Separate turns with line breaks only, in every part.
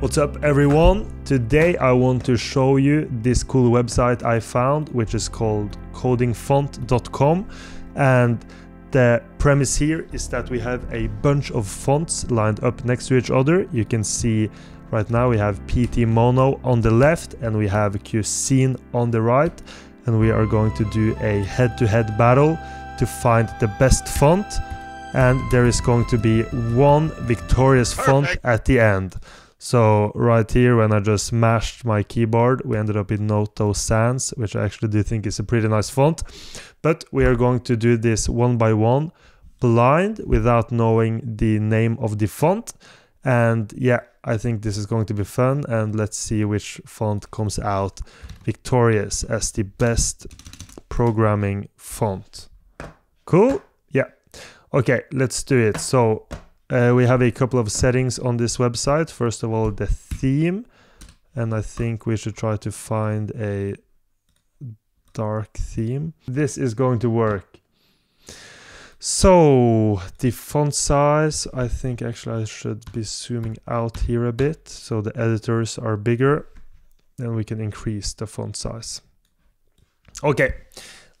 What's up everyone? Today I want to show you this cool website I found which is called codingfont.com and the premise here is that we have a bunch of fonts lined up next to each other. You can see right now we have PT Mono on the left and we have Cousine on the right and we are going to do a head-to-head -head battle to find the best font and there is going to be one victorious Perfect. font at the end. So right here, when I just mashed my keyboard, we ended up in Noto Sans, which I actually do think is a pretty nice font. But we are going to do this one by one, blind, without knowing the name of the font. And yeah, I think this is going to be fun. And let's see which font comes out victorious as the best programming font. Cool? Yeah. Okay, let's do it. So uh, we have a couple of settings on this website. First of all, the theme. And I think we should try to find a dark theme. This is going to work. So the font size, I think actually I should be zooming out here a bit. So the editors are bigger. Then we can increase the font size. Okay,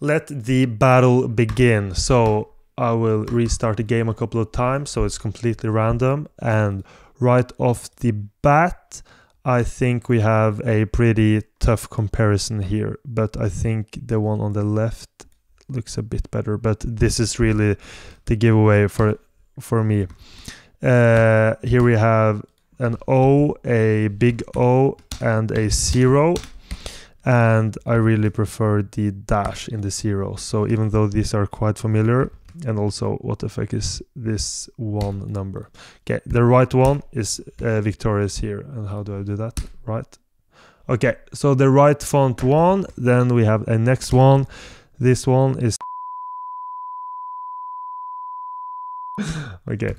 let the battle begin. So I will restart the game a couple of times so it's completely random. And right off the bat I think we have a pretty tough comparison here but I think the one on the left looks a bit better. But this is really the giveaway for for me. Uh, here we have an O a big O and a zero. And I really prefer the dash in the zero. So even though these are quite familiar and also what the fuck is this one number? Okay the right one is uh, victorious here. And how do i do that? Right. Okay so the right font one then we have a next one. This one is okay.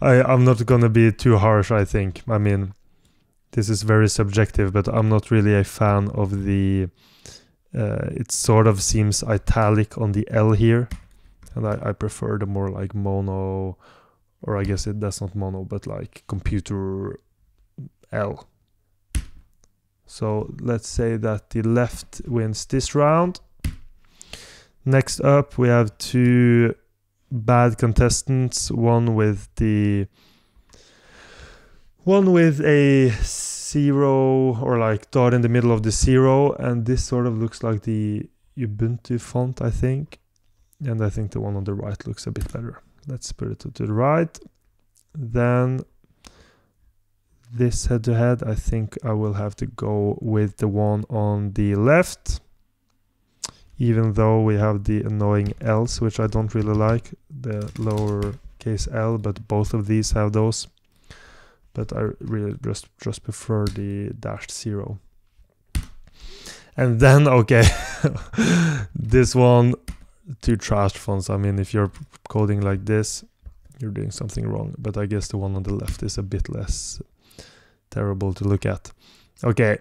I i'm not gonna be too harsh i think. I mean this is very subjective but i'm not really a fan of the uh, it sort of seems italic on the L here and I, I prefer the more like mono or I guess it that's not mono but like computer L. So let's say that the left wins this round. Next up we have two bad contestants one with the one with a zero or like dot in the middle of the zero and this sort of looks like the Ubuntu font I think and I think the one on the right looks a bit better. Let's put it to the right. Then this head to head, I think I will have to go with the one on the left. Even though we have the annoying L's, which I don't really like, the lower case L, but both of these have those. But I really just, just prefer the dash zero. And then, okay, this one two trash fonts. I mean, if you're coding like this, you're doing something wrong. But I guess the one on the left is a bit less terrible to look at. Okay,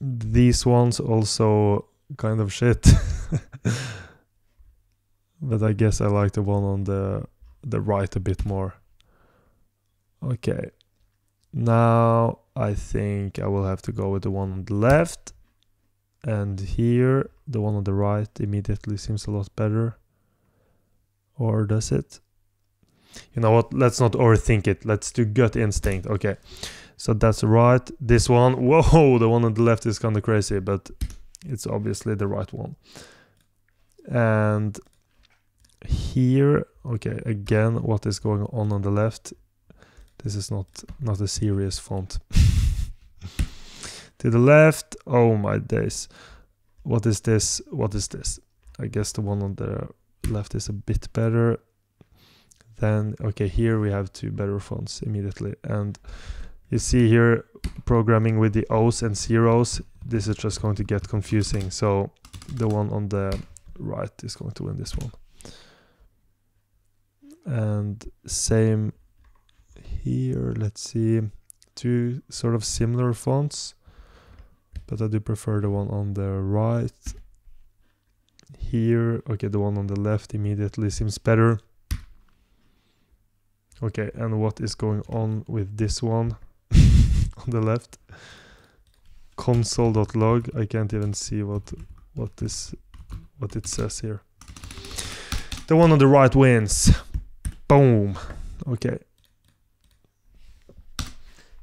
these ones also kind of shit. but I guess I like the one on the the right a bit more. Okay. Now I think I will have to go with the one on the left and here the one on the right immediately seems a lot better. Or does it? You know what? Let's not overthink it. Let's do gut instinct. Okay. So that's right. This one whoa the one on the left is kind of crazy but it's obviously the right one. And here okay again what is going on on the left? This is not not a serious font to the left. Oh my days. What is this? What is this? I guess the one on the left is a bit better. Then, okay, here we have two better fonts immediately. And you see here, programming with the O's and zeros, this is just going to get confusing. So the one on the right is going to win this one. And same here, let's see, two sort of similar fonts but I do prefer the one on the right. Here, okay, the one on the left immediately seems better. Okay, and what is going on with this one? on the left. Console.log. I can't even see what what this what it says here. The one on the right wins. Boom. Okay.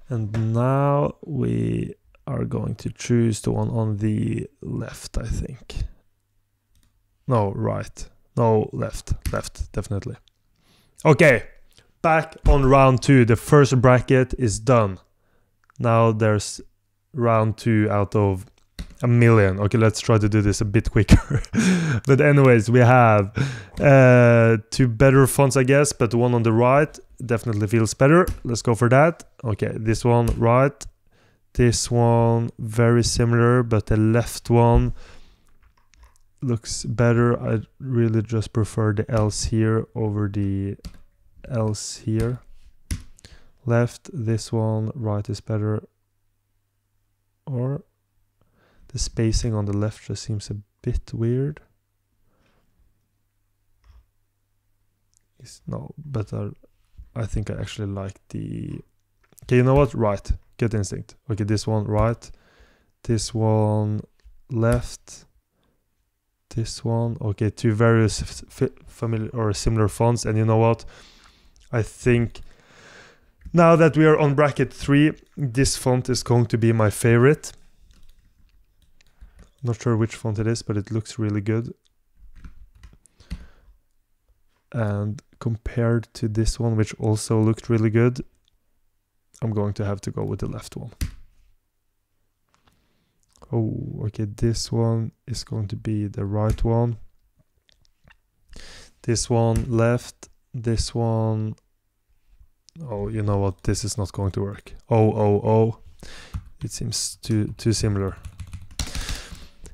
And now we are going to choose the one on the left, I think. No, right. No, left. Left, definitely. Okay, back on round two. The first bracket is done. Now there's round two out of a million. Okay, let's try to do this a bit quicker. but anyways, we have uh, two better fonts, I guess, but the one on the right definitely feels better. Let's go for that. Okay, this one right. This one very similar, but the left one looks better. I really just prefer the else here over the else here. Left, this one, right is better. Or the spacing on the left just seems a bit weird. It's no, but I, I think I actually like the. Okay, you know what? Right, gut instinct. Okay, this one right, this one left, this one. Okay, two various familiar or similar fonts, and you know what? I think now that we are on bracket three, this font is going to be my favorite. Not sure which font it is, but it looks really good. And compared to this one, which also looked really good, I'm going to have to go with the left one. Oh, okay, this one is going to be the right one. This one left, this one... Oh, you know what, this is not going to work. Oh, oh, oh. It seems too too similar.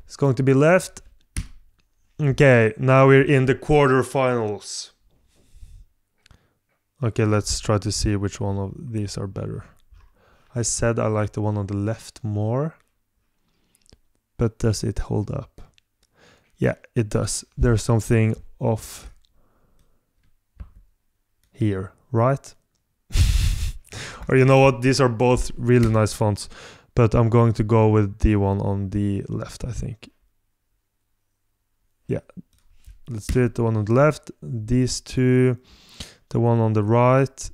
It's going to be left. Okay, now we're in the quarterfinals. Okay, let's try to see which one of these are better. I said I like the one on the left more. But does it hold up? Yeah, it does. There's something off here, right? or you know what? These are both really nice fonts but I'm going to go with the one on the left, I think. Yeah, let's do it, the one on the left, these two, the one on the right,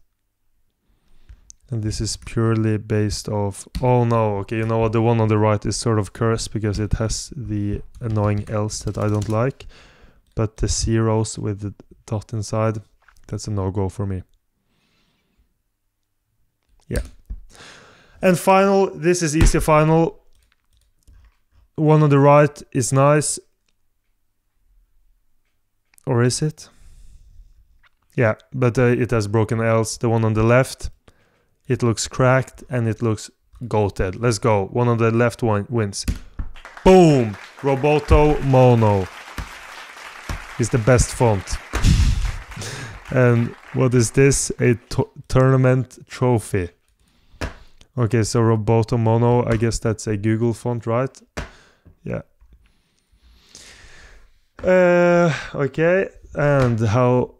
and this is purely based off, oh no, okay, you know what, the one on the right is sort of cursed because it has the annoying else that I don't like, but the zeros with the dot inside, that's a no-go for me. Yeah. And final, this is easy final. One on the right is nice. Or is it? Yeah, but uh, it has broken else. The one on the left, it looks cracked and it looks goated. Let's go. One on the left one wins. Boom! Roboto Mono is the best font. and what is this? A tournament trophy. Okay, so Roboto Mono, I guess that's a Google font, right? Yeah. Uh, okay, and how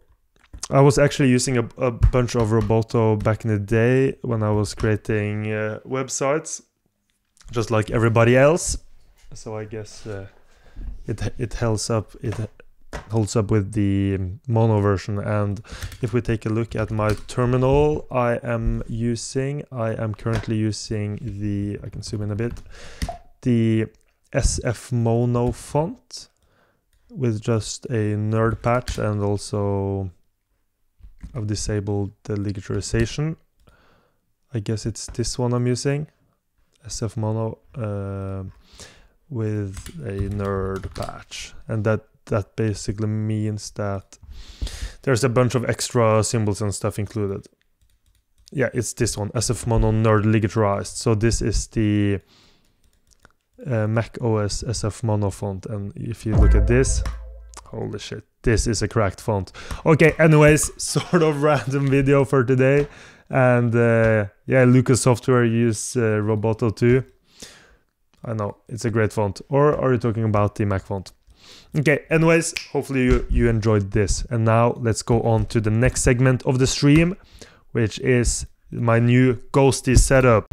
I was actually using a, a, bunch of Roboto back in the day when I was creating uh, websites, just like everybody else. So I guess uh, it it helps up it holds up with the mono version and if we take a look at my terminal I am using I am currently using the I can zoom in a bit the SF mono font with just a nerd patch and also I've disabled the ligaturization I guess it's this one I'm using SF mono uh, with a nerd patch and that that basically means that there's a bunch of extra symbols and stuff included. Yeah, it's this one, SF Mono Nerd Ligaturized. So this is the uh, Mac OS SF Mono font. And if you look at this, holy shit, this is a cracked font. Okay, anyways, sort of random video for today. And uh, yeah, Lucas Software use uh, Roboto too. I know, it's a great font. Or are you talking about the Mac font? Okay, anyways, hopefully you, you enjoyed this. And now let's go on to the next segment of the stream, which is my new Ghostty setup.